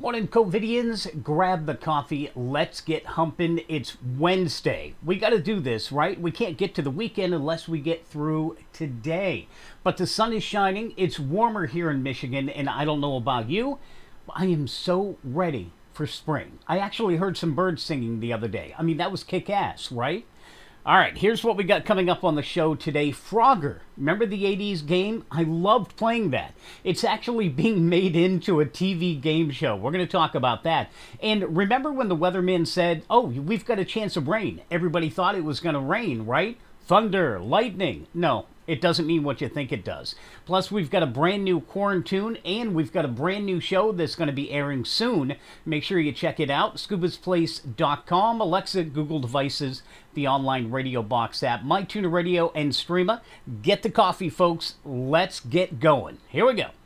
Morning, COVIDians. Grab the coffee. Let's get humping. It's Wednesday. We got to do this, right? We can't get to the weekend unless we get through today. But the sun is shining. It's warmer here in Michigan, and I don't know about you. I am so ready for spring. I actually heard some birds singing the other day. I mean, that was kick ass, right? All right, here's what we got coming up on the show today. Frogger. Remember the 80s game? I loved playing that. It's actually being made into a TV game show. We're going to talk about that. And remember when the weatherman said, Oh, we've got a chance of rain? Everybody thought it was going to rain, right? Thunder, lightning. No, it doesn't mean what you think it does. Plus, we've got a brand new quarantine and we've got a brand new show that's going to be airing soon. Make sure you check it out. ScoobasPlace.com, Alexa, Google devices, the online radio box app, MyTuner Radio, and Streema. Get the coffee, folks. Let's get going. Here we go.